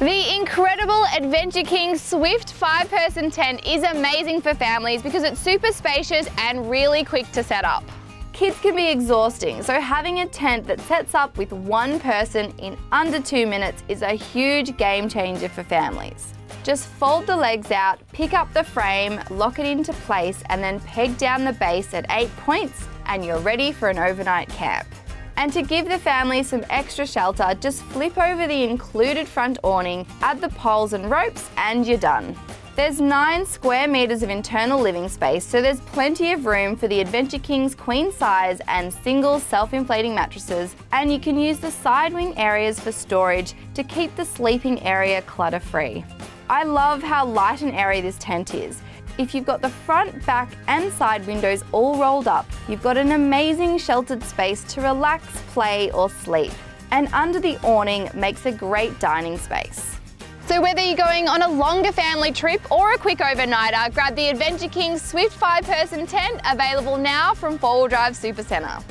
The incredible Adventure Kings Swift five-person tent is amazing for families because it's super spacious and really quick to set up. Kids can be exhausting, so having a tent that sets up with one person in under two minutes is a huge game changer for families. Just fold the legs out, pick up the frame, lock it into place, and then peg down the base at eight points, and you're ready for an overnight camp. And to give the family some extra shelter, just flip over the included front awning, add the poles and ropes, and you're done. There's nine square metres of internal living space, so there's plenty of room for the Adventure King's queen size and single self-inflating mattresses, and you can use the side wing areas for storage to keep the sleeping area clutter-free. I love how light and airy this tent is. If you've got the front, back and side windows all rolled up, you've got an amazing sheltered space to relax, play or sleep. And under the awning makes a great dining space. So whether you're going on a longer family trip or a quick overnighter, grab the Adventure Kings Swift 5-person tent available now from 4 Wheel Drive Supacentre.